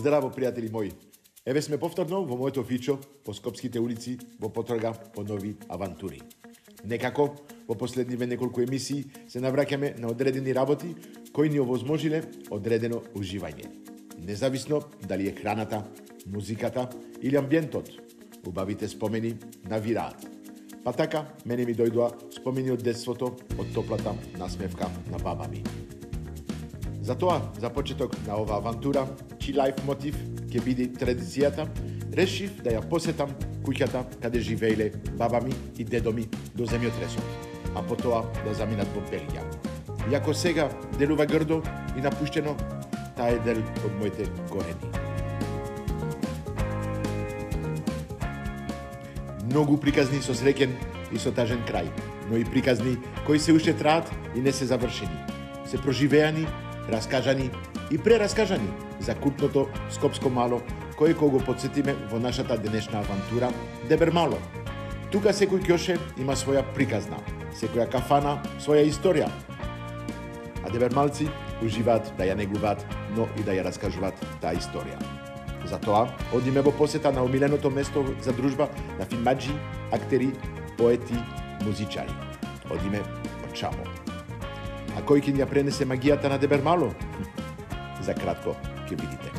Здраво, пријатели мои. Еве сме повторно во моето фичо по скопските улици во потрага по нови авантури. Некако, во последниве неколку емисии се навраќаме на одредени работи кои ни овозможиле одредено уживање. Независно дали е храната, музиката или амбиентот, убавите спомени навираат. Па така, мене ми дојдоа спомени од детството, од топлата насмевка на баба ми. Затоа, за почеток на оваа авантура, чи лайф мотив ќе биде традицијата, решив да ја посетам куќата каде живееле баба ми и дедо ми до земјотресот, а потоа да заминат во Белгија. Иако сега делува грдо и напуштено, таа е дел од моите корени. Многу приказни со среќен и со тажен крај, но и приказни кои се уште траат и не се завршени. Се проживеани раскажани и прераскажани за купното Скопско мало, кој кога го подсетиме во нашата денешна авантура Дебер Мало. Тука секој кјоше има своја приказна, секоја кафана своја историја. А дебермалци уживаат да ја негуваат, но и да ја раскажуваат таа историја. Затоа, одиме во посета на омиленото место за дружба на филмаджи, актери, поети, музичари. Одиме во Чамо. А кој ќе ни ја пренесе магијата на Дебермало? За кратко ќе видите.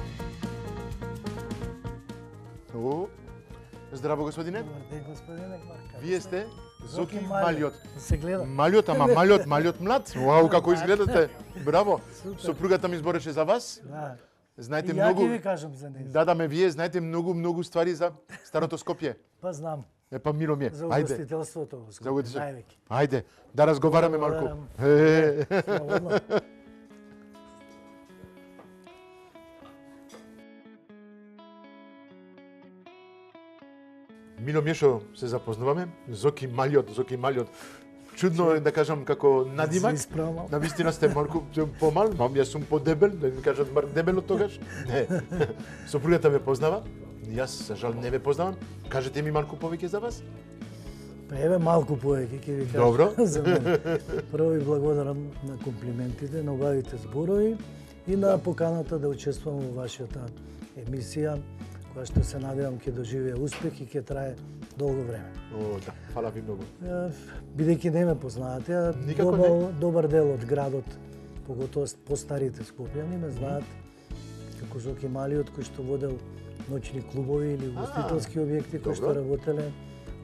О, здраво господине. Добар ден, господине Марка. Вие сте Зоки Малиот. Се гледа. Малиот, ама Малиот, Малиот млад. Вау, како изгледате. Браво. Супер. Сопругата ми збореше за вас. Да. Знаете И ја многу ќе ви кажам за неја. Да, да, ме вие знаете многу, многу ствари за старото Скопје. Па знам. Е, па мило ми е. За угостителството во за највеќе. ајде, да разговараме. Разговарам. Е, Слободно. Мило ми е што се запознаваме. Зоки Малиот, Зоки Малиот. Чудно е да кажам како надимак. На вистина сте малку помал, мам јас сум подебел, да ми кажат бар дебел од тогаш. Не. Сопругата ме познава. Јас за жал не ве познавам. Кажете ми малку повеќе за вас. Па еве малку повеќе ќе ви кажам. Добро. за. Прво ви благодарам на комплиментите, на убавите зборови и на поканата да учествувам во вашата емисија, која што се надевам ќе доживее успех и ќе трае долго време. О, да, фала ви многу. Бидејќи не ме познаате, а Никако добар, добар дел од градот, поготово постарите скопјани, ме знаат како Зоки Малиот кој што водел ноќни клубови или гостителски објекти кои што работеле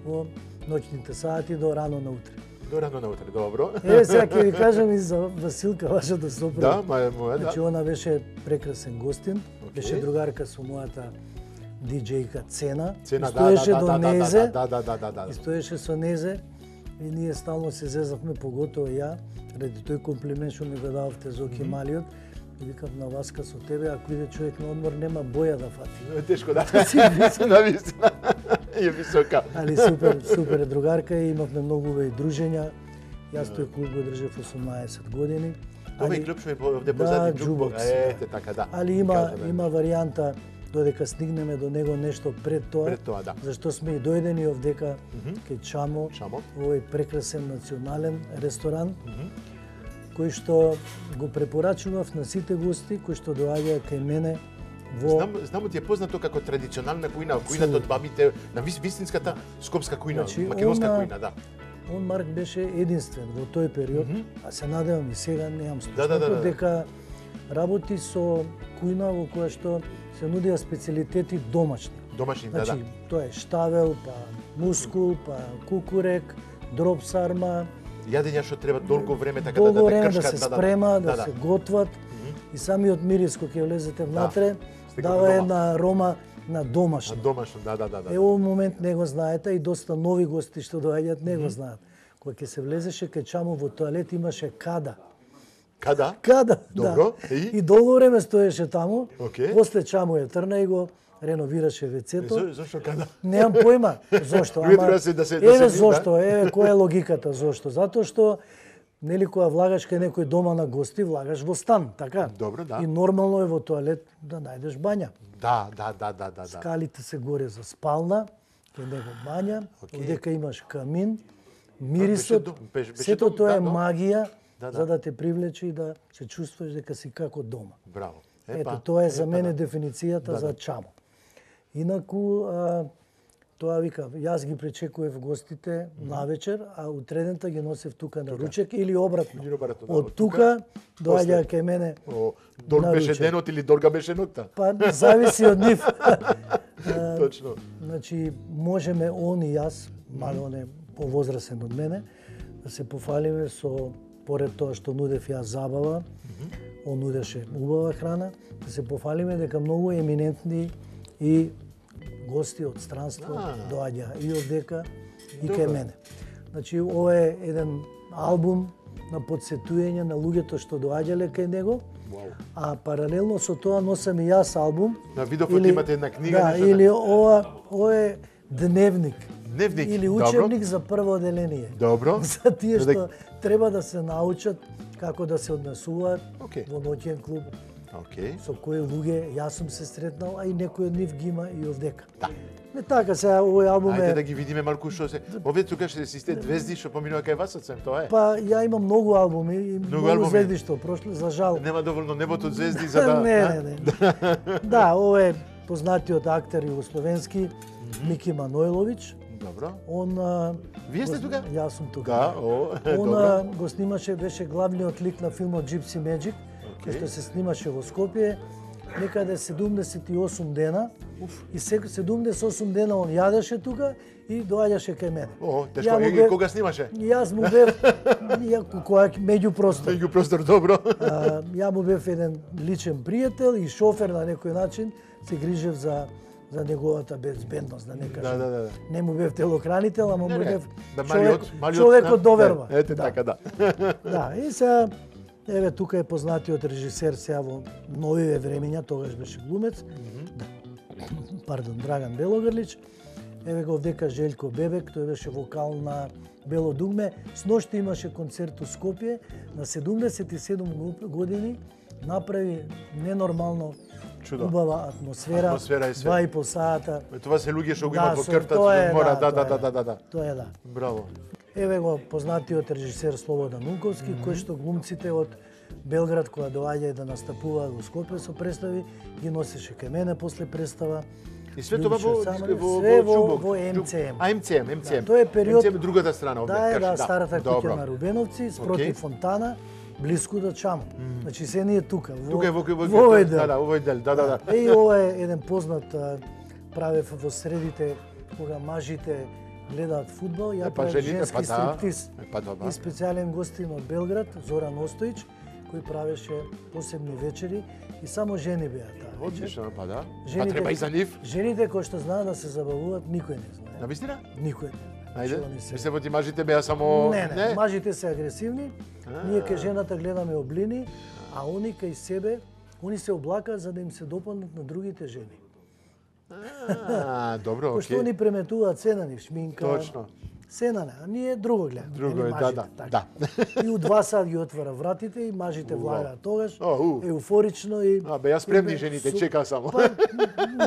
во ноќните сати до рано наутре. До рано наутре, добро. Е, сега ќе ви кажам и за Василка, вашата сопруга. Да, ма е моја, Значи, да. она беше прекрасен гостин, Океј. беше другарка со мојата диџејка Цена. Цена, и да, да, да, до да, да, Незе, да, да, да, да, да, и да. стоеше со Незе, и ние стално се зезавме, поготово ја, ради тој комплимент што ми го дававте Зоки Малиот, и викам на Васка со тебе, ако иде човек на одмор, нема боја да фати. Е, Тешко, да. На вистина. Е висока. Али супер, супер другарка и имавме многу убави дружења. Јас тој клуб го држев 18 години. Ова е Али- клуб што е овде Да, позади джукбокс, Ете, така, да. Али има да. има варијанта додека стигнеме до него нешто пред тоа. Пред тоа, да. Зашто сме и дојдени овдека кај Чамо, Чамо. овој прекрасен национален ресторан, кој што го препорачував на сите гости кои што доаѓаат кај мене во Знам, знам ти е познато како традиционална кујна, кујната од бабите, на вис, вистинската скопска кујна, Значи, македонска она- кујна, да. Он Марк беше единствен во тој период, а се надевам и сега немам Да, да, да, случајот да. дека работи со кујна во која што се нудија специјалитети домашни. Домашни, да, Значи, да. тоа е штавел, па мускул, па кукурек, дроп сарма, Јадења што треба долго време така долго да, да, време да кршкат, се спрема, да, да, се готват и самиот мирис кој ќе влезете внатре како дава една рома на домашно. На домашно, да, да, да, да. Е, момент не го знаете и доста нови гости што доаѓаат не го знаат. Кога ќе се влезеше кај чамо во тоалет имаше када. Када? Када, Добро, да. и? И долго време стоеше таму. Океј. После чамо ја трна и го реновираше вецето. Зо, зошто када? Немам појма зошто, Луѓето да се- да се- да се еве зошто, еве која е логиката зошто? Затоа што нели кога влагаш кај некој дома на гости, влагаш во стан, така? Добро, да. И нормално е во тоалет да најдеш бања. Да, да, да, да, да, да. Скалите се горе за спална, кај него бања, Океј. овдека имаш камин, мирисот, сето тоа да, е магија Да, да. за да те привлече и да се чувствуваш дека си како дома. Браво. Ето, Епа, тоа е за епа, мене да. дефиницијата за чамо. Инаку, а, тоа вика, јас ги пречекував гостите навечер, а утредента ги носев тука на ручек или обратно. Или обратно, да, Од тука доаѓа после. кај мене О, Дорг На беше денот или Дорга беше ноќта? Па зависи од нив. Точно. значи, можеме он и јас, мали он е повозрасен од мене, да се пофалиме со поред тоа што нудев јас забава, он нудеше убава храна, да се пофалиме дека многу еминентни и гости од странство А. доаѓа и од дека и Добро. кај мене. Значи, ова е еден албум на подсетување на луѓето што доаѓале кај него. А паралелно со тоа носам и јас албум. На видов имате една книга, Да, нешто или ова, ова е дневник. Дневник, Или добро. учебник за прво оделение. Добро. За тие Да, што треба да се научат како да се однесуваат Окей. во ноќен клуб, Океј. со кои луѓе јас сум се сретнал, а и некој од нив ги има и овдека. Да. Не така, сега овој албум Ајде е... да ги видиме малку што се. Овие тука ще си сте звезди што поминува кај вас, сем тоа е. Па ја имам многу албуми и многу, албуми. звезди што прошли, за жал. Нема доволно небото звезди за да не, не, не. да, ова е познатиот актер југословенски Мики Манойлович. Добро. Он Вие сте тука? Јас сум тука. Да, о, Он добро. го снимаше, беше главниот лик на филмот Gypsy Magic, Океј. што се снимаше во Скопје, некаде 78 дена. И секој 78 дена он јадеше тука и доаѓаше кај мене. О, Ја тешко. му Е, бев- кога снимаше? И Јас му бев ја која меѓу простор. Меѓу простор добро. А, ја му бев еден личен пријател и шофер на некој начин, се грижев за за неговата безбедност, да не кажам. Да, да, да. Не му бев телохранител, ама му бев да човек, малиот, човекот да, доверба. Ете да. така, да. Да, и сега еве тука е познатиот режисер сега во новиве времења, тогаш беше глумец. Да. Пардон, Драган Белогрлич. Еве го овдека Желко Бебек, тој беше вокал на Бело дугме. Сношти имаше концерт у Скопје на 77 го- години. Направи ненормално Чудо. убава атмосфера, Атмосфера и све. два и пол сата. Тоа се луѓе што го Да, имаат во крвта, тоа е, мора, да, да, да, да, е. да, да. Тоа е да. Браво. Еве го познатиот режисер Слободан Нунковски, кој што глумците од Белград која доаѓа да настапуваат во Скопје со представи, ги носеше кај мене после представа. И све тоа во во све во во Чуб- МЦМ. А МЦМ, МЦМ. Да, тој е период- МЦМ е другата страна овде. Да, е, кажи, да, старата куќа на Рубеновци, спроти Океј. фонтана, блиску до Чамо. Значи се ние тука, во, Тука е во во во овој дел. Да, да, овој дел, да, да, да. Е, и ова е еден познат правев во средите кога мажите гледаат фудбал, ја па правев жените, женски па да. стриптиз. Па добро. И специјален гостин од Белград, Зоран Остојич, кој правеше посебни вечери и само жени беа таа. Одлично, па да. Па Жените- треба и за нив. Жените кои што знаат да се забавуваат, никој не знае. На вистина? Никој. Ајде. Значи, они се- Мислам ти мажите беа само Не, не, мажите се агресивни, А. ние кај жената гледаме облини, а они кај себе, они се облакаат за да им се допаднат на другите жени. А, добро, окей. они преметуваат се на нив, шминка. Точно. Се на не, а ние друго гледаме. Друго е, да, да, така. да. И у два сат ги отвара вратите и мажите влагаат тогаш, еуфорично и... А, беа спремни и бе, жените, чека само. Па,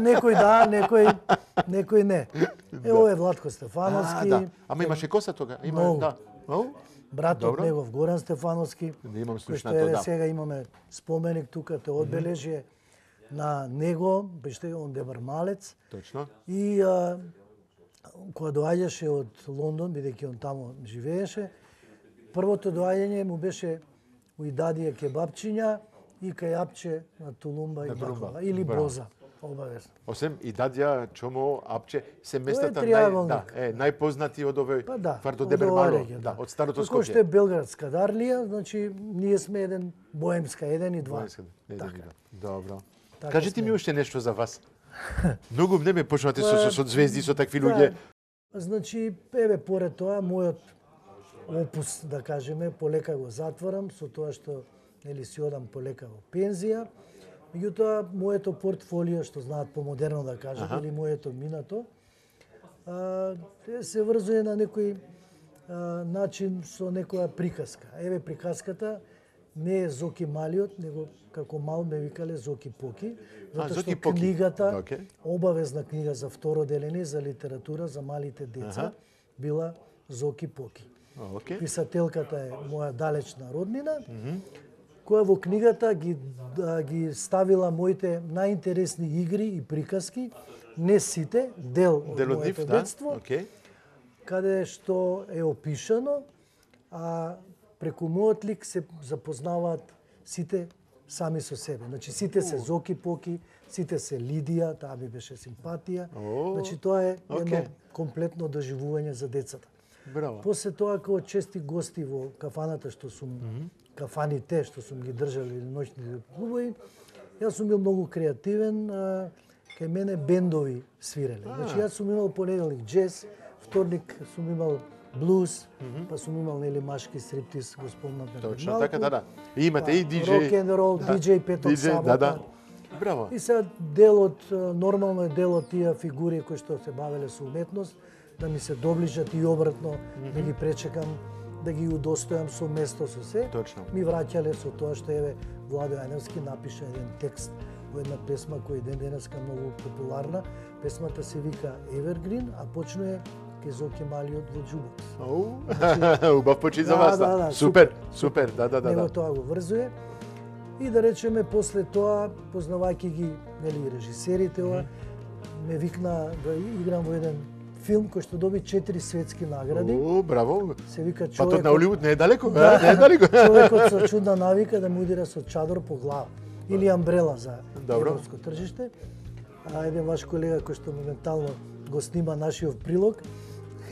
некој да, некој, некој не. Е, ова е Владко А, Стефановски, да. Ама имаше коса тога, има, да. О? братот Добро. негов Горан Стефановски, Не имам слушнато, да. сега имаме споменик тука, те одбележие на него, беше он дебар малец. Точно. И а, кога доаѓаше од Лондон, бидејќи он таму живееше, првото доаѓање му беше у Идадија кебапчиња и кајапче на Тулумба и бакова. Или Браво. боза, обавезно. Осем и дадја, чомо, апче, се местата нај, да, е, најпознати од овој Па да, кварто од Дебер ова Мало, регија, да, од старото Кој што Скопје. е Белградска Дарлија, значи ние сме еден боемска, еден и два. Еден и Така. два. Добро. Така Кажете сме. ми уште нешто за вас. Многу не ме почнате со, со, со звезди, со такви Да, луѓе. Значи, еве, поред тоа, мојот опус, да кажеме, полека го затворам, со тоа што нели си одам полека во пензија. Меѓутоа, моето портфолио, што знаат помодерно да кажат, или моето минато, а, те се врзува на некој а, начин со некоја приказка. Еве приказката не е Зоки Малиот, него како мал ме викале Зоки Поки, затоа што Поки. книгата, Океј. обавезна книга за второ деление за литература за малите деца, Аха. била Зоки Поки. Океј. Писателката е моја далечна роднина, која во книгата ги да, ги ставила моите најинтересни игри и приказки, не сите, дел од моето да? детство, Океј. каде што е опишано, а преку мојот лик се запознаваат сите сами со себе. Значи сите се Зоки Поки, сите се Лидија, таа ми беше симпатија. О, Значи тоа е едно окей. комплетно доживување за децата. Браво. После тоа како чести гости во кафаната што сум кафаните што сум ги држали ноќните клубови, јас сум бил многу креативен, а, кај мене бендови свиреле. Значи јас сум имал понеделник джез, вторник сум имал блуз, па сум имал нели машки стриптиз, го спомнавме пред Точно така, да, да. И имате и диџеј. Рок н рол, диџеј петок диџеј, сабота. Да, да. Браво. И сега дел од а, нормално е дел од тие фигури кои што се бавеле со уметност да ми се доближат и обратно да ги пречекам да ги удостојам со место со се. Точно. Ми враќале со тоа што еве Владо Јаневски напиша еден текст во една песма која е ден денеска многу популарна. Песмата се вика Evergreen, а почнува ке Зоки Малиот во джубокс. Оу, убав почит за Да, вас, да, да. да, Супер, супер, да, да, да, Него да. тоа го врзуе. И да речеме после тоа, познавајќи ги нели режисерите ова, ме викна да играм во еден филм кој што доби четири светски награди. О, браво. Се вика Па тоа човек. на Оливуд не е далеко, Да, не е далеко. човекот со чудна навика да му удира со чадор по глава или амбрела за Добро. европско тржиште. А еден ваш колега кој што моментално го снима нашиот прилог,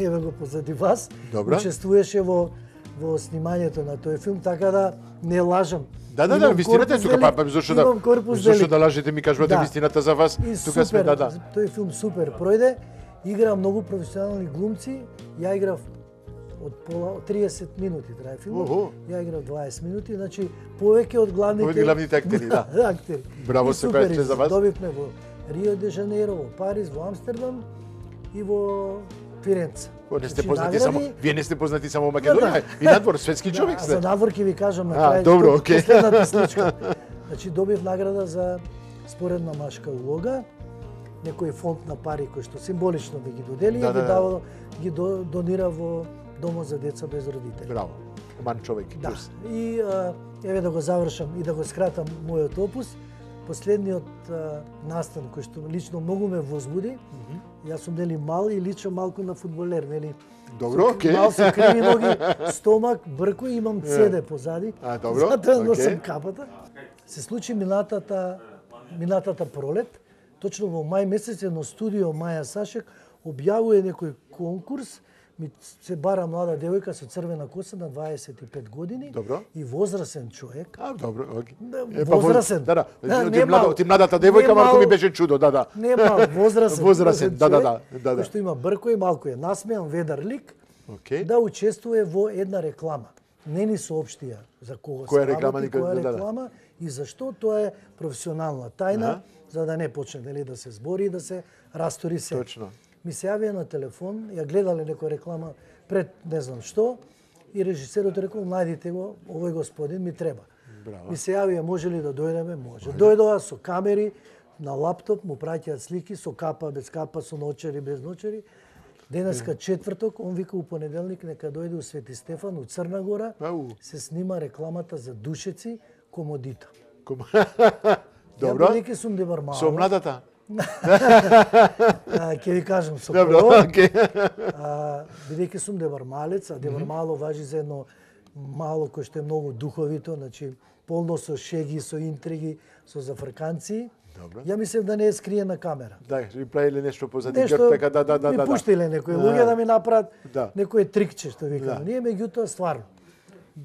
еве го позади вас, Добро. учествуваше во во снимањето на тој филм, така да не лажам. Да, да, да, вистината е тука, па, па зошто да, зошто да лажете ми кажувате Да. вистината за вас, И тука сме, супер, да, да. Тој филм супер пројде. Игра многу професионални глумци. Ја играв од пола од 30 минути трае филмот. Охо. Ја играв 20 минути, значи повеќе од главните Од главните актери, да. актери. Браво се кажете за вас. Добивме во Рио де Жанеиро, во Париз, во Амстердам и во Фиренца. О, не сте Значи, познати само, вие не сте познати само во Македонија, Да, и надвор светски човек Да, сте. за надвор ќе ви кажам на крај. добро, окей. Последната сличка. Значи добив награда за споредна машка улога, некој фонд на пари кој што символично да ги додели, Да, и да, ги да. дава ги до, донира во домот за деца без родители. Браво. Ман човек. Да. плюс. И а, еве да го завршам и да го скратам мојот опус. Последниот а, настан кој што лично многу ме возбуди, јас сум нели мал и личам малку на фудбалер, нели? Добро, окей. Мал со криви ноги, стомак, брко и имам седе позади. А, добро, Затоа окей. носам капата. Се случи минатата минатата пролет, точно во мај месец едно студио Маја Сашек објавува некој конкурс ми се бара млада девојка со црвена коса на 25 години Добро. и возрасен човек. А, добро, окей. Да, Е, па, возрасен. Да, да. Да, Ти млада-. Ти младата девојка малку мал. ми беше чудо, да, да. Не мал, возрасен. Возрасен, да, да, да, да, да. Кој што има брко и малку е насмеан, ведар лик, Окей. да учествува во една реклама. Не ни соопштија за кого Која се реклама работи, која да, да. реклама и зашто тоа е професионална тајна, Аха. за да не почне дали да се збори и да се растори се. Точно. Ми се јавија на телефон, ја гледале некоја реклама пред не знам што и режисерот рекол најдите го, овој господин ми треба. Браво. Ми се јавија може ли да дојдеме, може. Дојдоа со камери на лаптоп, му праќаат слики со капа, без капа, со ночери, без ночери. Денеска четврток, он вика у понеделник нека дојде у Свети Стефан, у Црна Гора, Ау. се снима рекламата за душеци, комодита. Ком... Ја Добро. бидејќи сум дебар мало, Со младата? ќе ви кажам со Добро, окей. бидејќи сум дебар малец, а дебар мало важи за едно мало кој што е многу духовито, значи полно со шеги, со интриги, со зафрканци. Добро. Ја мислев да не е скриена камера. Да, ви правиле нешто позади Нешто така да, да, да, ми да. да. пуштиле некои Да. луѓе да ми направат Да. некое трикче што викам. Да. Ние меѓутоа стварно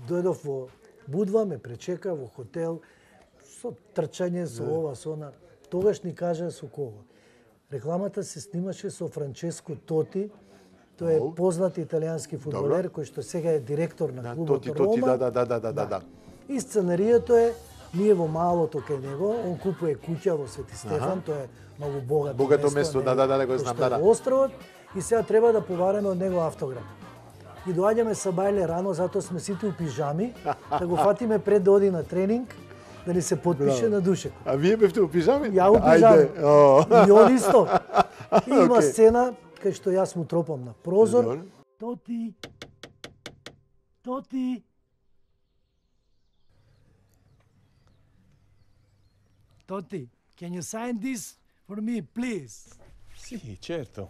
дојдов во Будва, ме пречека во хотел со трчање, со ова, со она. Тогаш ни кажа со кого. Рекламата се снимаше со Франческо Тоти, тој е познат италијански фудбалер кој што сега е директор на Да, клубот тоти, Рома. тоти, да, да, да, да, да, да, да. И сценаријето е ние во малото кај него, он купува куќа во Свети Стефан, тоа е многу богато, Богато место, да, да, да, да, го знам, да, да. Во островот и сега треба да побараме од него автограф. И доаѓаме са бајле рано, затоа сме сите у пижами, да го фатиме пред да оди на тренинг, да ни се подпише на душек. А вие бевте у пижами? Ја у пижами. И он исто. И има сцена кај што јас му тропам на прозор. Тоти, Тоти. Totti, can you sign this for me, please? Sì, certo.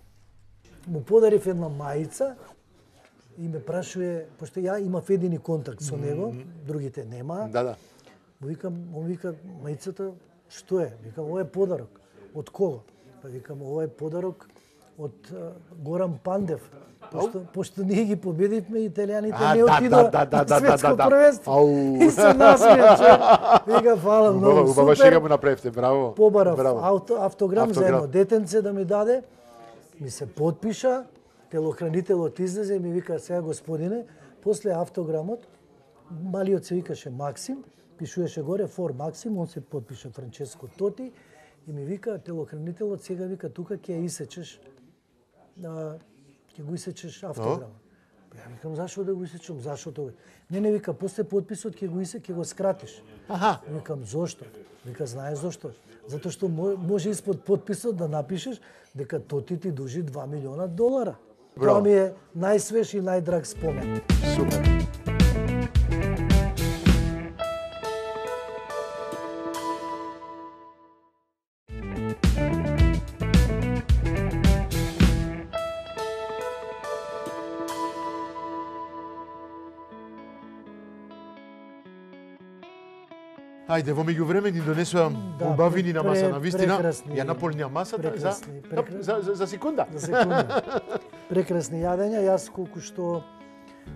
Му подарив една мајца и ме прашува, пошто ја имав едини контакт со него, другите нема. Да, да. Му викам, му вика, мајцата, што е? Викам, ова е подарок. Од кого? Па викам, ова е подарок од а, Горан Пандев. Пошто, пошто ние ги победивме, италијаните А, не да, отидоа да, да, да, да, светско да, да. првенство. И се насмеја, човек. Вика, фала Убава, многу, убава супер. шега му направивте, браво. побарав Браво. авто, автограм, за Автограм. едно детенце да ми даде, ми се подпиша, телохранителот излезе и ми вика, сега господине, после автограмот, малиот се викаше Максим, пишуваше горе Фор Максим, он се подпиша Франческо Тоти и ми вика, телохранителот сега вика, тука ќе ја исечеш, а, ќе го исечеш автограмот. Па Ја викам, зашо да го исечам, зашо тоа? Не, не, вика, после подписот ќе го исе, ќе го скратиш. Аха. Викам, зошто? Вика, знаеш зошто? Затоа што мо- може испод подписот да напишеш дека тоти ти дужи 2 милиона долара. Браво. Тоа ми е најсвеж и најдраг спомен. Супер. Ајде, во меѓувреме ни донесува Да, убавини на маса на вистина. прекрасни- Ја наполнија масата за, прекрасни- прекра- за, за, за секунда. За секунда. Прекрасни јадења, јас колку што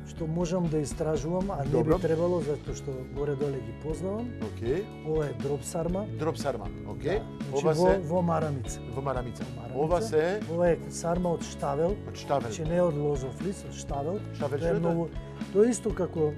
што можам да истражувам, а не Добро. би требало затоа што горе доле ги познавам. Океј. Ова е дроп сарма. Дроп сарма, океј. Значи Ова во, се во марамица. во марамица. Марамица. Ова се Ова е сарма од штавел. од штавел. Значи не од лозов лист, од штавел. Штавел, Тоа е е многу Тоа е исто како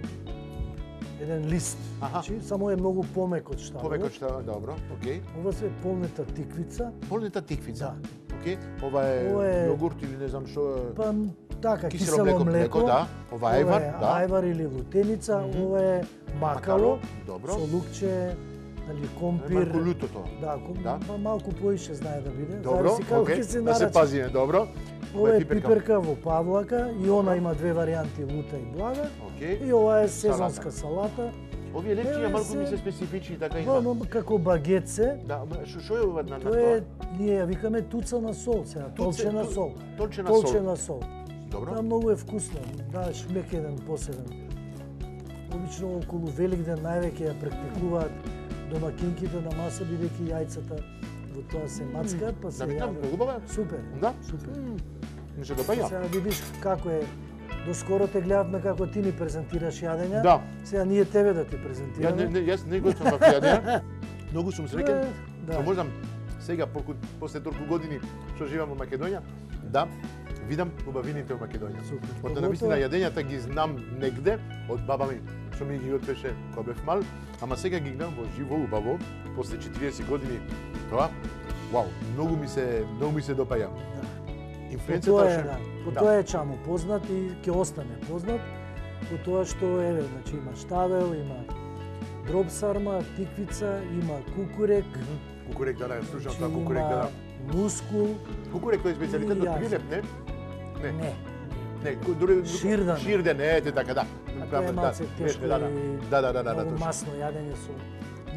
еден лист. Аха. Значи само е многу помек од штавел. Повеќе од штавел, добро, океј. Ова се полнета тиквица. Полнета тиквица. Да. Океј. Ова е Ова е- јогурт или не знам што е. Па така Кисело кисело, млеко, млеко, да. Ова е ајвар, да. ајвар или лутеница, ова е макало, Макало, добро. со лукче, нали компир. Малку лутото. Да, ком, Да. малку поише знае да биде. Добро, Зависи како океј. ќе се Да се нарачи. пазиме, добро. Ова е пиперка во павлака и она има две варијанти лута и блага. Океј. И ова е сезонска салата. Овие лепчиња малку ми се- специфични, така има. но како багет се, Да, ма, што е ова на, на тоа е, тоа? ние ја викаме туцана сол, сега, толчена сол. толчена сол. Толчена сол. Добро. Да, многу е вкусно. Да, шмек еден посебен. Обично околу Великден највеќе ја практикуваат домакинките на маса, бидејќи јајцата во тоа се мацкаат, па се Да, видам, јадат. многу. Супер. Да. Супер. Ми се допаѓа. Сега видиш како е Доскоро те гледавме како ти ни презентираш јадења. Да. Сега ние тебе да ти Ја презентираме. не, не, јас не го сум мафијадија. Многу сум среќен. Да. Што можам сега поку, после толку години што живам во Македонија, да видам убавините во Македонија. Супер. Од на Поготово- вистина јадењата ги знам негде од баба ми што ми ги готвеше кога бев мал, ама сега ги гледам во живо убаво после 40 години тоа. Вау, многу ми се многу ми се допаѓа. По Инфлуенцата тоа е, да. По да. тоа е чаму познат и ќе остане познат. По тоа што еве, значи има штавел, има дроб сарма, тиквица, има кукурек, Кукурек да, да, слушам значи тоа кукурек да. да. мускул, Кукурек тој е специјалитет јас. Прилеп, не? Не. не. Не, дури Ширдан. Ширден, ете така, да. А тоа е да, малце веште, тешко да, да. Да, да, да, да, масно јадење со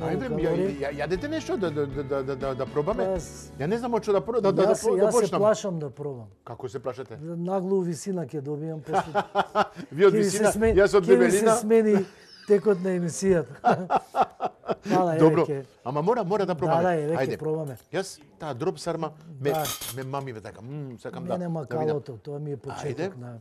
Ајде, ја, ја, јадете нешто да да да да да, да пробаме? Па, с- Ја не знам што да да да, да, Јас, да, јас се почнам. плашам да пробам. Како се плашате? Наглу висина ќе добијам после. Ви од Ќе висина, јас од ќе ви се дебелина. смени текот на емисијата. Мала, Добро. ќе- Ама мора мора да пробаме. Да, да, еве ќе пробаме. Јас таа дроб сарма ме Да. ме мами така. Мм, сакам да. Мене да видам. макалото, тоа ми е почеток на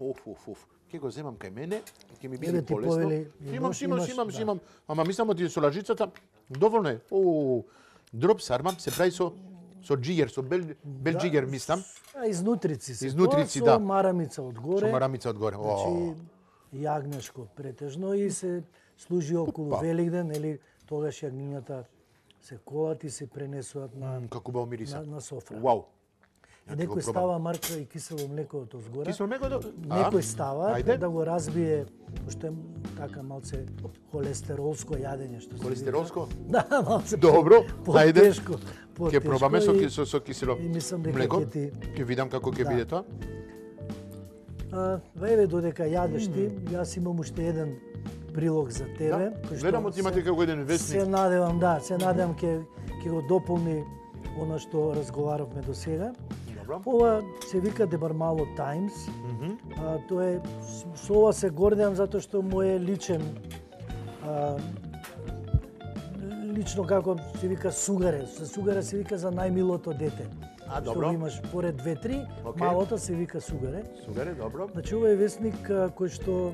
Оф, оф, оф. Ќе го земам кај мене, ќе ми биде ти полесно. Имам, имам, имам, да. имам. Ама мислам од со лажицата, доволно е. О, дроб сарма се прави со со джигер, со бел бел Да, джигер мислам, А изнутрици се. Изнутрици, да. Со марамица одгоре. со марамица одгоре. О, Значи, јагнешко претежно и се служи околу Опа. Великден, или тогаш јагнињата се колат и се пренесуваат на, како убаво мириса. на, на софра. Вау. Некој става марка и кисело млеко од озгоре. Кисело млеко да... Некој става Ајде. да го разбие, пошто е така малце холестеролско јадење што се Холестеролско? Да, малце. Добро, по, ајде. Потешко. Ќе потешко пробаме со со со кисело и мислам дека млеко. ќе ти- Ќе видам како ќе Да. биде тоа. А, еве додека јадеш ти, јас имам уште еден прилог за тебе. Да, што гледам од имате се- како еден Се вестник. надевам, да, се надевам ќе ќе го дополни она што разговаравме до сега. Ова се вика Дебармало. А, тоа е со ова се гордеам затоа што мој личен а, лично како се вика сугаре. Се сугаре се вика за најмилото дете. А, Што добро. го имаш поред две-три, Океј. малото се вика сугаре. Сугаре, добро. Значи ова е вестник а, кој што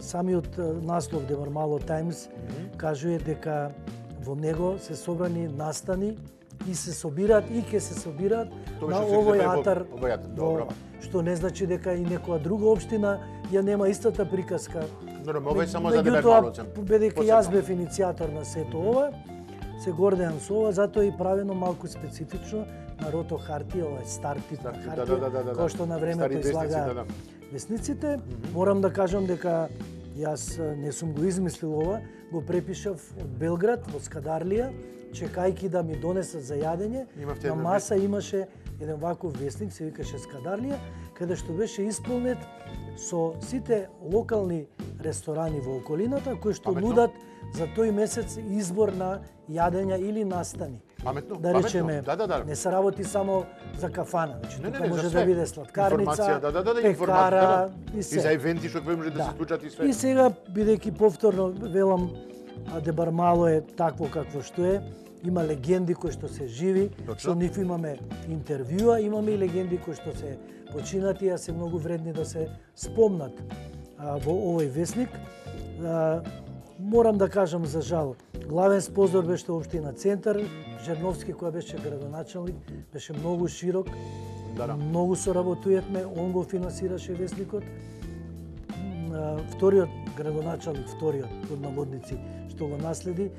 самиот наслов Дебармало Times кажува дека во него се собрани настани и се собираат и ќе се собираат Тоа на овој атар. овој атар, во- добро. Што не значи дека и некоја друга општина ја нема истата приказка. Ова е само за Дебермалоцен. Бидејќи јас бев иницијатор на сето ова, се гордеам со ова, затоа и правено малку специфично на рото хартија, ова е стар тип на да, хартија, да, да, да, да. кој што на времето Стари вестници, излага да, да. вестниците. Морам да кажам дека јас не сум го измислил ова, го препишав од Белград, во Скадарлија, чекајќи да ми донесат за јадење. Имавте На маса имаше еден ваков вестник, се викаше Скадарлија, каде што беше исполнет со сите локални ресторани во околината кои што Паметно. нудат за тој месец избор на јадења или настани. Паметно, Да паметно. речеме, Да, да, да. не се работи само за кафана, значи Не, не, тука не, за може да биде сладкарница, да, да, да, да, пекара да, да. и И се. за евенти што кои може да се случат и све. И сега, бидејќи повторно велам, а, Дебармало е такво какво што е, има легенди кои што се живи, Точно. со нив имаме интервјуа, имаме и легенди кои што се починати, а се многу вредни да се спомнат а, во овој вестник. А, морам да кажам за жал, главен спозор беше општина Центар, Жерновски која беше градоначалник, беше многу широк, Да, да. многу соработуевме, он го финансираше вестникот. Вториот градоначалник, вториот под наводници, што го наследи,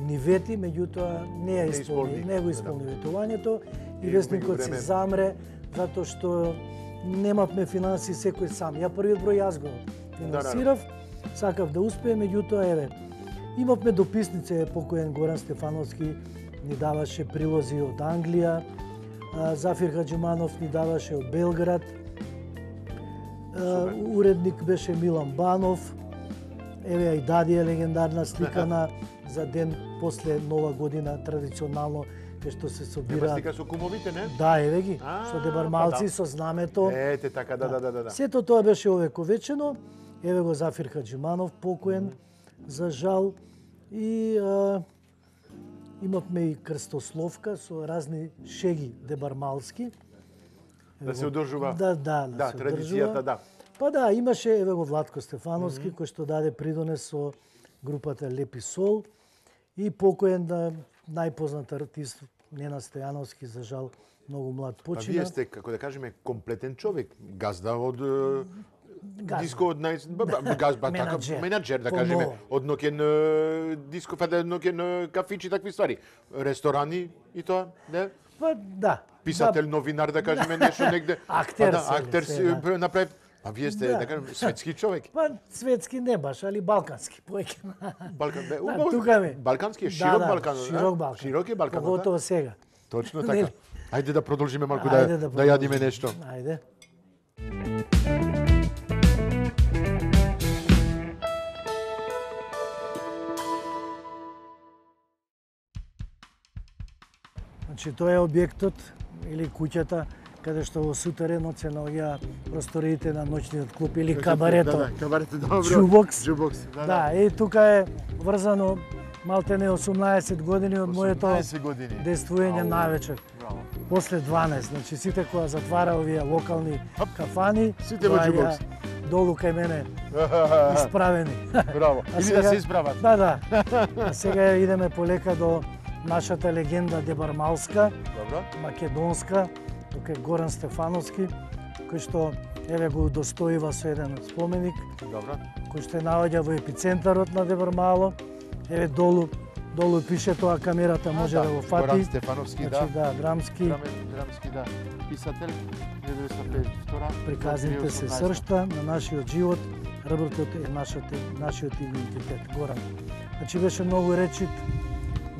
ни вети, меѓутоа не ја исполни, не го да. исполни ветувањето и И вестникот се замре затоа што немавме финанси секој сам. Ја првиот број јас го финансирав, сакав да успее, меѓутоа еве имавме дописнице покоен Горан Стефановски ни даваше прилози од Англија, Зафир Хаджиманов ни даваше од Белград. Уредник беше Милан Банов. Еве и дади е легендарна слика на за ден после Нова година традиционално кај што се Нема собираат. слика со кумовите, не? Да, еве ги, А, со дебармалци, па да. со знамето. Ете така, да, да, да, да. да. Сето тоа беше овековечено. Еве го Зафир Хаджиманов, покоен, за жал. И а, имавме и крстословка со разни шеги дебармалски. Да се одржува. Да, да, да, Да, се традицијата, одржува. да. Па да, имаше еве го Владко Стефановски кој што даде придонес со групата Лепи Сол и покоен да најпознат артист Нена Стојановски за жал многу млад Па почина. вие сте, како да кажеме, комплетен човек. Газда од. Диско од нај ба- ба- газ ба така Менаџер. да кажеме од нокен диско па да нокен кафичи такви ствари. Ресторани и тоа, не? Па да. Писател, новинар да кажеме нешто негде. Актер А да, се, актер да. направи. А вие сте Да. да кажеме светски човек. Па светски не баш, али балкански поеќе. Балкан, бе, Да, убаво. тука ми. Балкански е широк да, Балкан. Да, широк Балкан. Широк е Балкан. Поготово сега. Точно така. Ајде да продолжиме малку да, да, продолжиме. јадиме нешто. Ајде. Значи тоа е објектот или куќата каде што во сутеренот се наоѓа просториите на ноќниот клуб или кабарето. Да, да, кабарето, добро. Джубокс. Джубокс, да, Да, и тука е врзано малтене 18 години од моето 18 години. действување Ау. навечер. Браво. После 12, значи сите која затвара овие локални кафани, Сите во джубокс. долу кај мене исправени. Браво. Или да се исправат. Да, да. А сега идеме полека до нашата легенда Дебармалска, Добро. македонска, тука е Горан Стефановски, кој што еве го удостоива со еден споменик, Добро. кој што наоѓа во епицентарот на Дебармало. Еве долу, долу пише тоа камерата може А, да го Горан фати. Стефановски, Значи да. да, драмски Драмен- Драмски, да. Писател, 1952 приказните се 2018. сршта на нашиот живот, работот е нашата, нашиот идентитет, Горан. Значи беше многу речит,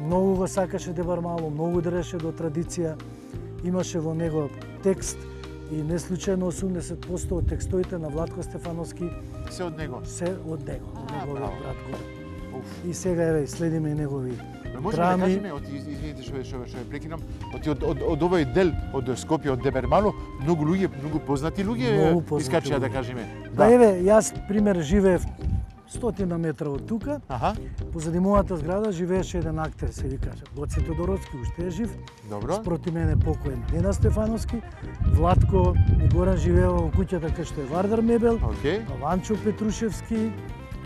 многу го сакаше Дебармало, многу дреше до традиција, имаше во него текст И не случајно 80% од текстоите на Владко Стефановски Се од него. се од него, од неговиот брат Горе. И сега еве следиме и негови Може да кажеме, од из- извинете што што што прекинам, од од од, од овој дел од Скопје од Дебермало, многу луѓе, многу познати луѓе искачаа да кажеме. Да. еве, јас пример живеев стотина метра од тука, Аха, позади мојата зграда живееше еден актер, се вика Гоце Тодоровски, уште е жив. добро. Спроти мене покоен Дена Стефановски, Владко и Горан живеева во куќата кај што е Вардар Мебел, Океј. Ванчо Петрушевски,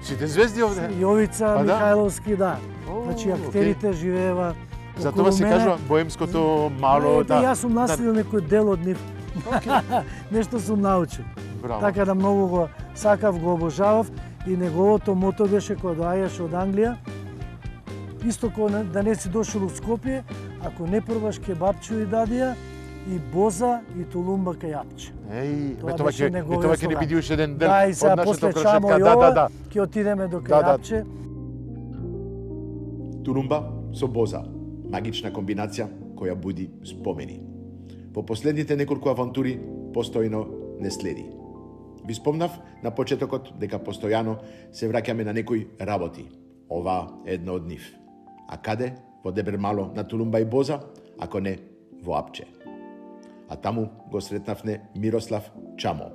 Сите звезди овде. Јовица Па да. Михајловски, да. О, Значи актерите живеева За околу тоа се кажува боемското мало, да. Јас сум наследил некој дел од нив. Нешто сум научил. Браво. Така да многу го сакав, го обожавав и неговото мото беше кога доаѓаше од Англија. Исто кога да не си дошол од Скопје, ако не пробаш кебапчо и дадија, и боза и тулумба кај јапче. Еј, Тоа тоа беше ќе неговиот тоа ќе не биде уште еден дел Да, и од сега нашата после чамо и Да, ова, да, да. ќе отидеме до Да, да. кај Тулумба со боза. Магична комбинација која буди спомени. Во последните неколку авантури постојно не следи. Ви спомнав на почетокот дека постојано се враќаме на некои работи. Ова е една од нив. А каде? Во Дебермало на Тулумба и Боза, ако не во Апче. А таму го сретнавне Мирослав Чамо.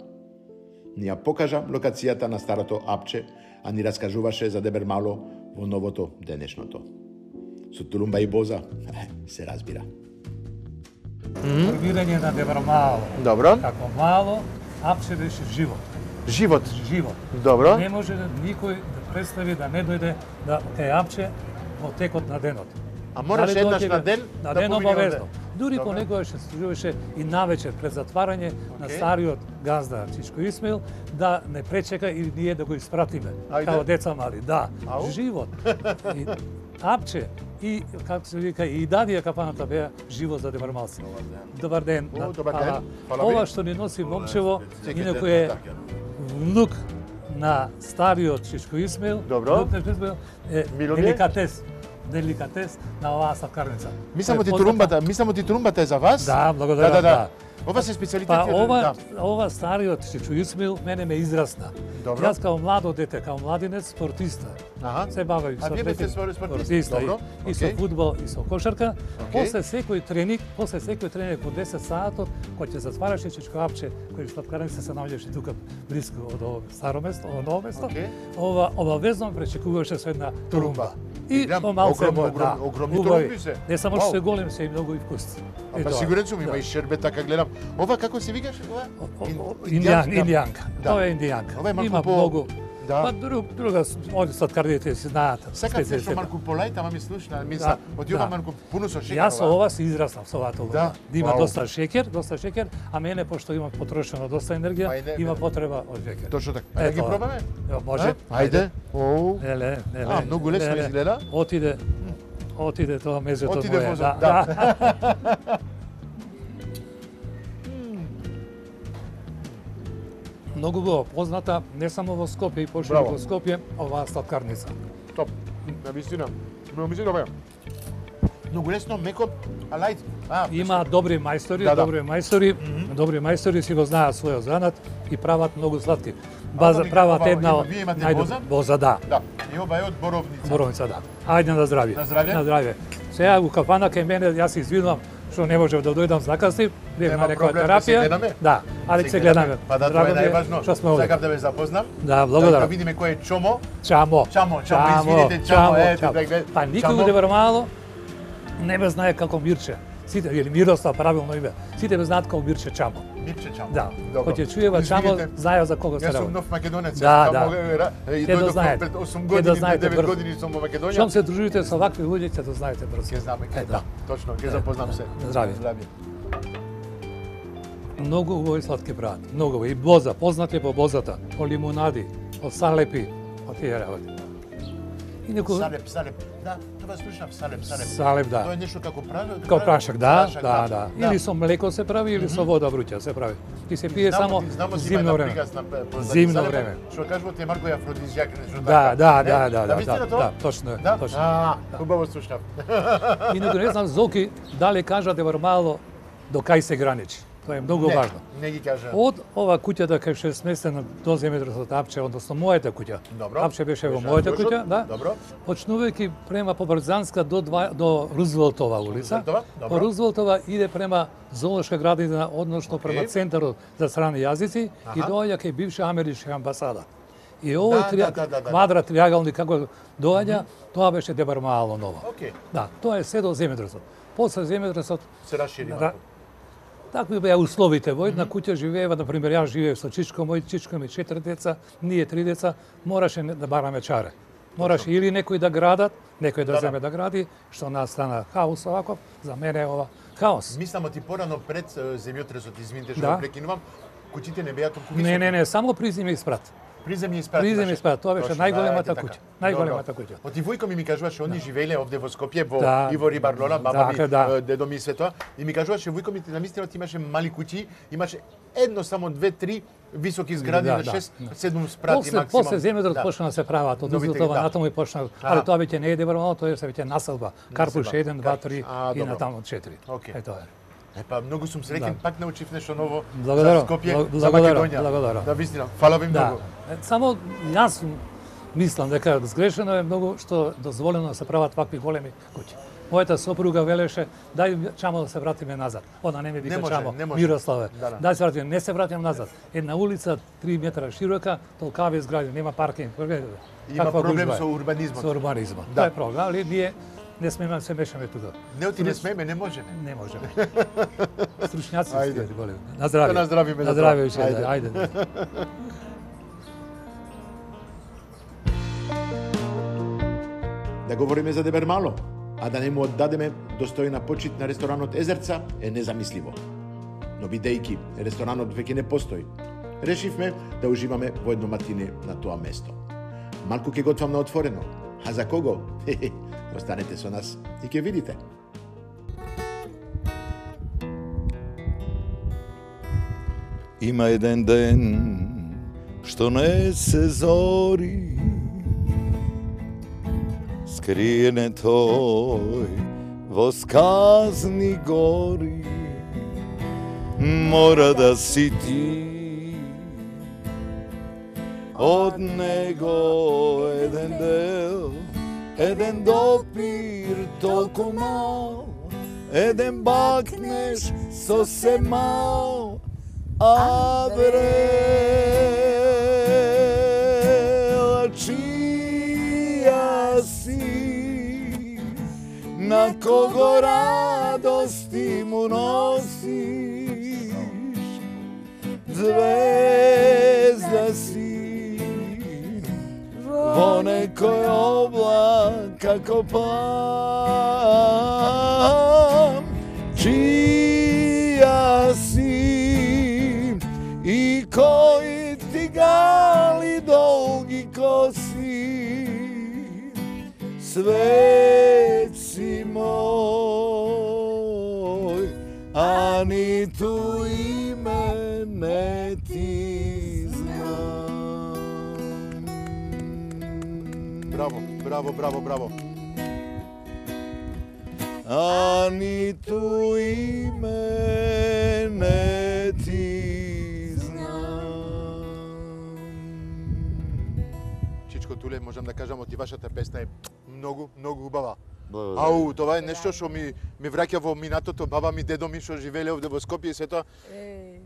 Ни ја покажа локацијата на старото Апче, а ни раскажуваше за Дебермало во новото денешното. Со Тулумба и Боза се разбира. Формирање на Дебармало. Добро. Како мало, апше беше живот. Живот. Живот. Добро. Не може да никој да представи да не дојде да кај апче во текот на денот. А мораш Дали еднаш на ден на да ден обавезно. Дури Добро. понекогаш се случуваше и навечер пред затварање на Океј. стариот газда Чичко Исмаил да не пречека и ние да го испратиме Ајде. као деца мали. Да, Ау. живот. И апче и како се вика и дадија капаната беа живот за дебармалци. Добар ден. О, да. добар ден. Ова што ни носи момчево, инаку е внук на стариот Чичко Исмаил. Добро. Чичко е деликатес. Деликатес на оваа сладкарница. Мислам ти турумбата, мислам ти турумбата е за вас? Да, благодарам, Да, да, да. да. Ова се специјалитети. Па ова, да. ова стариот Чичо Исмаил мене ме израсна. Добро. Јас као младо дете, као младинец, спортиста. Аха. Се бавев А со спор- спортист? спортиста Добро, и, и со фудбал и со кошарка. Окей. После секој тренинг, после секој тренинг по 10 саатот, кој ќе затвараше Чичко Апче, кој сладкарница се наоѓаше тука близко од ово старо место, од ново место. Окей. Ова обавезно пречекуваше со една турумба. И помалце огромно, вода. огромно, огромни турумби се. Не само што се голем, се и многу и вкусни. А, па сигурен сум, има Да. и шербет, така гледам. Ова како се викаше ова? Индијанка. Да. Тоа е индијанка. Ова е малку Има многу. Да. Па друг, друга, оди сладкарите си знаат. Сакат нешто специјалитета. малку полајт, ама ми слушна, мисла, Да, од ова да. малку пуно со шеќер. Јас со ова се израснав со оваа Да, Да, има вау. доста шеќер, доста шеќер, а мене пошто имам потрошено доста енергија, Ајде, има потреба од шеќер. Точно така. Ајде ги пробаме? Може. Ајде. Оу. Леле, леле. А, многу лесно изгледа. Отиде, отиде тоа мезето Отиде мое. возот, да. Многу го позната не само во Скопје и пошире во Скопје оваа сладкарница. Топ. На вистина. Ме мисли добро. Многу лесно, меко, а лајт. А, Има добри мајстори, Да, да. добри мајстори, добри мајстори си го знаат својот занат и прават многу сладки. База ви прават ова, една од најдобри- боза? Да. Да, и ова е од боровница. Боровица, да. Ајде на здравје. На здравје. На здравје. Сега у кафана кај мене, јас се извинувам што не можев да дојдам закасни, бев на некоја да терапија. Да, али се гледаме. Па да, тоа е најважно. Што сме овде. Сакав да ве запознам. Да, Да, благодарам. да видиме кој е Чомо. Чамо. Чамо, чамо, извините, чамо, да глед- Па никој го Дебармало не ме знае како Мирче. Сите, или Мирослав, правилно име. Сите ме знаат како Мирче Чамо. Мирче Чамо. Да, Добро. кој ќе чуева Чамо, знае за кого се Јас сум работи. нов македонец. Да, да. И да дојдов пред 8 Ќе години, да знаете 9 брзо. години сум во Македонија. Щом се дружите со вакви луѓе, ќе да знаете брзо. Ќе знаме Е, да. Точно, ќе запознам се. Здравје. Здравје. Многу убави сладки брат. Многу. И боза, познат е по бозата, по лимунади, по салепи, по тие работи. И некој Салеп, салеп. Да, тоа слушнав, салеп, салеп. салеп, да. Тоа е нешто како прашак. Како прашак, да, да, да. Или со млеко се прави, или со вода вруќа се прави. И се пие само зимно време. Зимно време. Што кажувате е Марко афродизијак нешто Да, така. да, да, да, да, да, тоа? да, точно е, Да? точно. А, хубаво слушнав. Инаку не знам Зоки дали кажа Девармало до кај се граничи. Тоа е многу Не, важно. Не ги кажа. Од ова куќата кај што е сместена до земјотресот Апче, односно мојата куќа. Добро. Апче беше во мојата куќа, да. Добро. Почнувајќи према по Брзанска до два, до Рузвелтова улица. Добро. По Рузвелтова иде према Зоолошка градина, односно према Окей. центарот за страни јазици и Аха. доаѓа кај бивша америчка амбасада. И овој Да, триа... да, да, да, да. квадрат триагалник како доаѓа, тоа беше дебармало ново. Океј. Да, тоа е се до земјотресот. После земјотресот Се расшири. Такви беа условите. Во една куќа живеева, на пример, јас живеев со чичко мој, чичко ми четири деца, ние три деца, мораше не- да бараме чаре. Мораше или некој да градат, некој да, Да, да. земе да гради, што настана хаос оваков, за мене е ова хаос. Мислам ти порано пред земјотресот, извините што Да. прекинувам, куќите не беа толку Не, високи. не, не, само приземи испрат. Приземји испрати. Приземји беше. испрати, тоа беше најголемата да, куќа. така. Најголемата куќа. Оти војко ми ми кажуваше, они живееле овде во Скопје, во Да. и во Рибарлона, баба ми, Така, да. е, дедо ми и све тоа. И ми кажуваше, војко ми на мистерот имаше мали куќи, имаше едно само две, три високи згради Да, на да, 6, да. 7 спрати После, максимум. после земјотресот Да. почна да се прават, од Узлтова да. натаму и почна, але тоа веќе не е дебармало, тоа е се веќе населба. Карпуш Населба. 1, 2, 3 А, и добро. натаму 4. Окей. Е тоа е. Е, па многу сум среќен, Да. пак научив нешто ново Благодарам, за Скопје, бл- за благодарам, Македонија. благодарам. Да, вистина. Фала ви Да. многу. Само јас мислам дека сгрешено е многу што дозволено да се прават вакви големи куќи. Мојата сопруга велеше, дај чамо да се вратиме назад. Она не ми вика Не може, чамо, не може. Мирославе. Да, да. Дај се вратиме, не се вратиме назад. Една улица 3 метра широка, толкави згради, нема паркинг. Има Каква проблем со урбанизмот. Со урбанизмот. Да. Тоа е проблем, али ние не смееме да се мешаме тука. Не оти не смееме, не можеме. Не можеме. Стручњаци Ајде. сте, боле. На здравје. На за тоа. здравје, Ајде. ајде. Да говориме за Дебермало, а да не му оддадеме достојна почит на ресторанот Езерца е незамисливо. Но бидејќи ресторанот веќе не постои, решивме да уживаме во едно матине на тоа место. Малку ќе готвам на отворено, а за кого? Хе-хе, Останете со нас и ќе видите. Има еден ден што не се зори Скриене тој во сказни гори Мора да си ти od nego eden del, eden dopir toliko mal, eden bakneš so se mal, a vrela čija si, na kogo radosti mu nosiš Zvej ponekoj oblak kako pam čija si i koji ti gali dolgi kosi. Svet si moj a ni tu ime ne Браво, браво, браво, а ниту име не ти знам. Чичко Туле, можам да кажам, оти вашата песна е многу, многу убава. Благодарам. Ау, тоа е нешто што ми ми враќа во минатото, баба ми, дедо ми што живееле овде во Скопје и се тоа.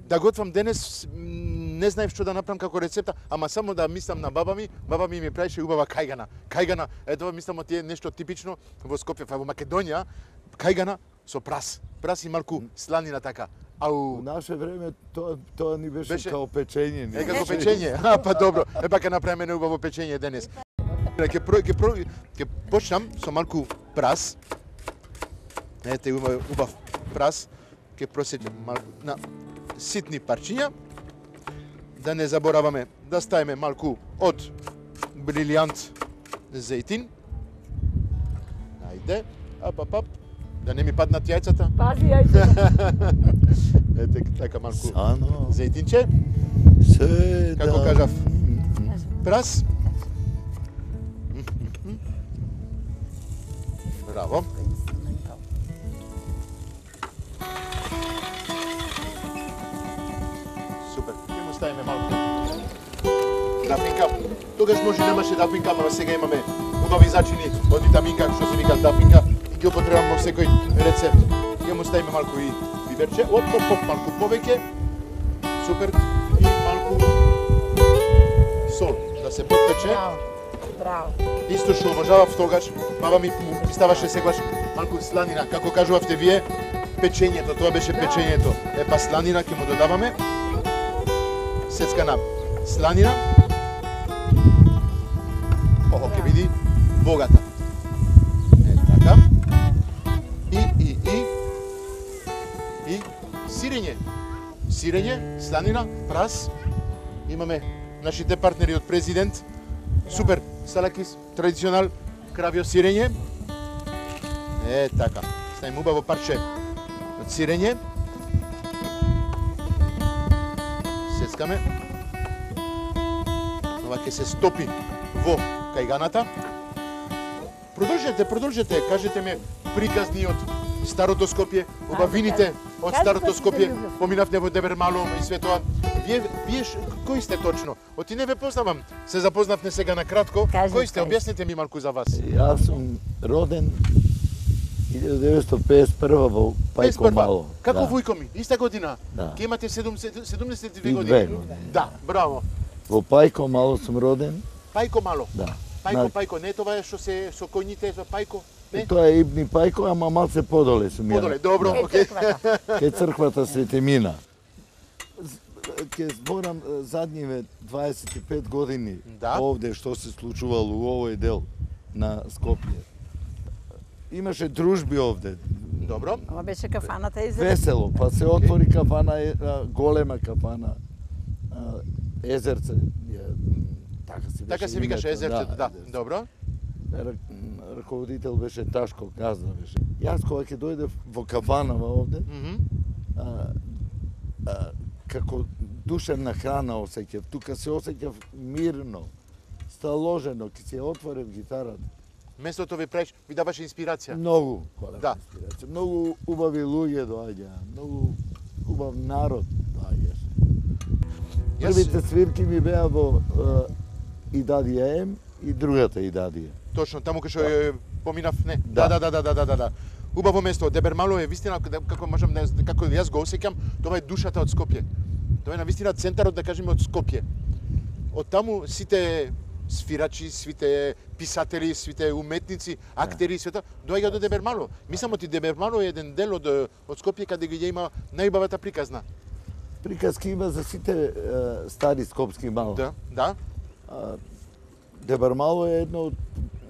Да готвам денес, не знаев што да направам како рецепта, ама само да мислам на баба ми, баба ми ми правише убава кајгана. Кајгана, е тоа мислам оти е нешто типично во Скопје, во Македонија, кајгана со прас. Прас и малку сланина така. Ау, У наше време тоа тоа ни беше, Беше- као печење. ни Е како печење. А, па добро. Е па ќе направиме едно убаво печење денес. Ќе про ќе про ќе почнам со малку прас. Ете убав убав прас. Ќе просечам малку на ситни парчиња. Да не забораваме да ставиме малку од брилијант зејтин. Ајде. Ап, ап, ап. Да не ми паднат јајцата. Пази, ајде. Ете така малку Сано зејтинче. се Како кажав, прас. Браво. Ставиме малку дафинка. Тогаш може немаше дафинка, ама сега имаме убави зачини од витаминка, што се вика дафинка и ги употребаме во секој рецепт. Ја му ставиме малку и биверче, оп, оп, оп, малку повеќе. Супер. И малку сол да се подпече. Браво. Браво. Исто што обожавав тогаш, баба ми ми ставаше секогаш малку сланина, како кажувавте вие, печењето, тоа беше печењето. Е па сланина ќе му додаваме. Сецкана сланина. Охо, ќе види богата. Е така. И и и и сирење. Сирење, сланина, прас. Имаме нашите партнери од президент. Супер, салакис, традиционал, кравио сирење. Е, така. Ставим убаво парче од сирење. Сецкаме. Ова ќе се стопи во кајганата. Продолжете, продолжете, кажете ми приказни од Старото Скопје, убавините од Старото Скопје, поминавте во Дебермало и све тоа. Вие, вие ш- кој сте точно? Оти не ве познавам. Се запознавме сега на кратко. Кажи, кој сте? кажи. Објаснете ми малку за вас. Јас сум роден 1951 во Пајко 51. Мало. Како да. вујко ми? Иста година? Да. Ке имате 70 72 И години. години. Да, браво. Во Пајко Мало сум роден. Пајко мало. Да. Пајко, На- пајко, не тоа е што се со коњите, со пајко? Не? Тоа е Ибни Пајко, ама малце подоле сум ја. Подоле, добро, Е, окей. црквата. Кај црквата Свети Мина. Ке зборам задниве 25 години Да. овде што се случувало у овој дел на Скопје. Имаше дружби овде, Добро. Ова беше кафаната за... весело, па се отвори кафана, голема кафана, Езерце, е, така се Така се викаше езерцето, да. Езерце. Добро. Раководител беше Ташко, газда беше. Јас кога ќе дојдев во кафанава овде, Мгм. а, а, како душевна храна осеќав. Тука се осеќав мирно, сталожено, ќе се отворев гитарата. Местото ви правиш, ви даваше инспирација. Многу Да. инспирација. Многу убави луѓе доаѓаа, многу убав народ доаѓаше. Јас- Првите свирки ми беа во е, Идадија М и другата Идадија. Точно, таму кај што е, поминав, не. Да. Да, да, да, да, да, да, да. Убаво место, Дебермало е вистина како можам да како јас го осеќам, тоа е душата од Скопје. Тоа е на вистина центарот да кажеме од Скопје. Од таму сите свирачи, свите писатели, свите уметници, актери и света доаѓаат до Дебермало. Мислам оти Дебермало е еден дел од од Скопје каде ги има најубавата приказна. Приказки има за сите е, стари скопски мала. Да, да. А, Дебармало е едно од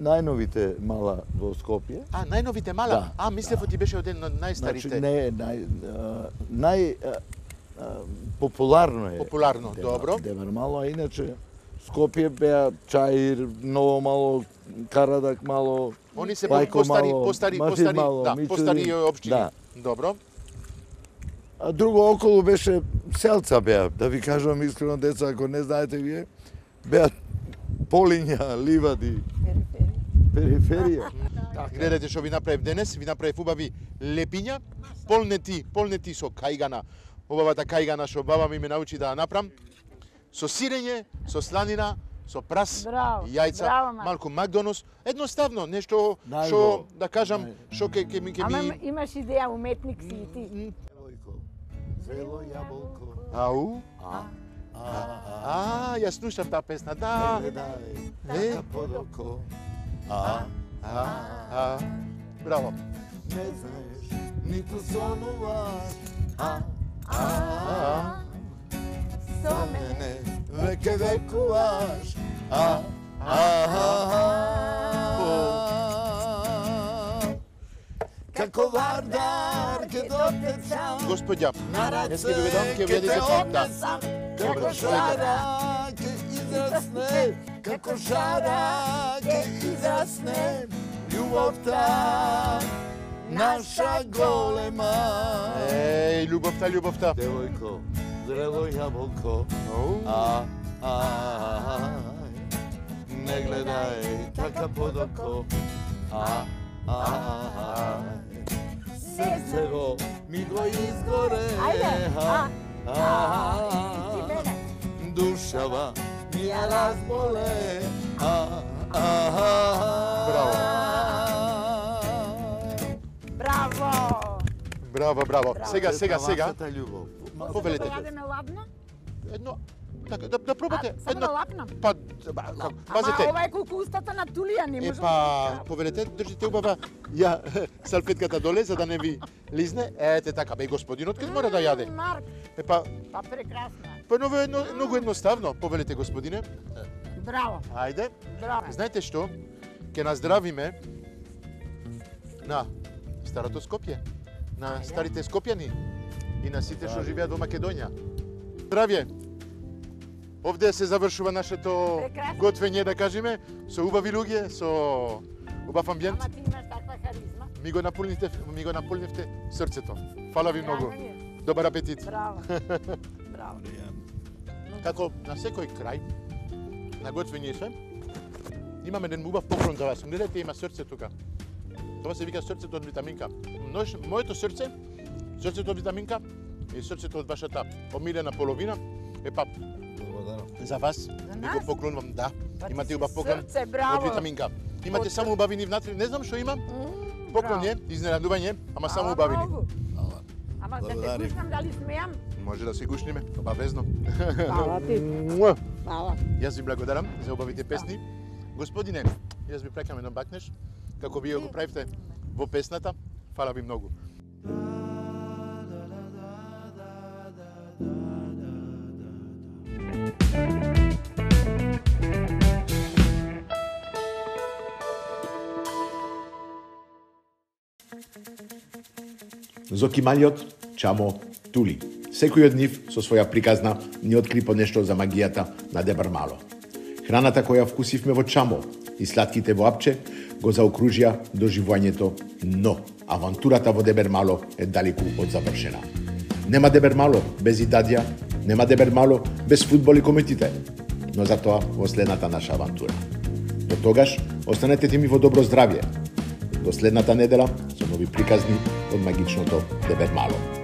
најновите мала во Скопје. А, најновите мала. Да, а, мислев ти беше еден од Значи најстарите. не е нај а, нај а, а, популарно е. Популарно, добро. Дебармало, а иначе Скопје беа Чаир, Ново Мало, Карадак Мало. Они се Пајко постари, мало, постари, постари, мало, да, Мичурин. постари општини. Да. Добро. А друго околу беше селца беа, да ви кажувам искрено деца, ако не знаете вие, беа полиња, ливади, периферија. Гледате што ви направив денес, ви направив убави лепиња, полнети, полнети со кајгана. Убавата кајгана што баба ми ме научи да ја направам. Со сирење, со сланина, со прас, Браво, јајца, браво, Марко. малку Макдонос, едноставно, нешто што да кажам, што ќе ќе ми ќе Ама ми имаш идеја, уметник си и ти. Зело јаболко, Ау, а, а, а, ја слушав таа песна, да. гледај, Е. така под око, а, А, а, браво. не знаеш, ниту сонуваш, а, а, А, за мене веќе векуваш, а, а, а, Како вардар ке дотечам Господја, на Јас ќе ви ведам, ќе ке видите те што- да. однесам, како шара ке израсне, како шара ке израсне, љубовта наша голема. Еј, љубовта, љубовта. Девојко, зрело јаболко, а, а, не гледај така под око, а, а, срцево ми го изгоре, Ајде, а, а, душава ми ја разболе. А, а, а, Браво. Браво! Браво, браво. Сега, сега, сега. Вашата љубов. Повелете. Тоа да ме лапна? Едно така да да пробате А, само да лапнам? Па ба, како, пазете. Ама ова е колку устата на Тулија, не Е може па, повелете, држите убава ја салфетката доле за да не ви лизне. Ете така, бе господинот ке мора да јаде. Марк, Е па, па прекрасно. па ново едно, многу едноставно, повелете господине. Браво, Ајде. браво. Знаете што? Ке наздравиме на старото Скопје, на старите скопјани и на сите што живеат во Македонија. Здравје! Овде се завршува нашето Прекрасно. готвење, да кажеме, со убави луѓе, со убав амбиент. Ама ти имаш таква харизма. Ми го наполнивте, ми го наполнивте срцето. Фала ви многу. Добар апетит. Браво. Браво. Како на секој крај на готвење и све, имаме еден убав поклон за вас. Гледате, има срце тука. Тоа се вика срцето од витаминка. Моето срце, срцето од витаминка и срцето од вашата омилена половина, е па за вас ви го нас? поклонувам, да. Па Имате убав поклон срце, од витаминка. Имате само убавини внатре, не знам што има. Поклон е, изненадување, ама само убавини. Ама да те Благодарим. пуштам дали смеам? Може да се гушниме, обавезно. Фала ти. Фала. Јас ви благодарам за убавите песни. Господине, јас ви прекам еден бакнеш, како вие го правите во песната. Фала ви многу. Зоки Малиот, Чамо, Тули. Секој од нив со своја приказна ни откри по нешто за магијата на Дебар Мало. Храната која вкусивме во Чамо и сладките во Апче го заокружија доживувањето, но авантурата во Дебер Мало е далеку од завршена. Нема Дебер Мало без Идадија, нема Дебер Мало без футбол и кометите, но затоа во следната наша авантура. До тогаш, останете ми во добро здравје. До следната недела со нови приказни од магичното Дебер Мало.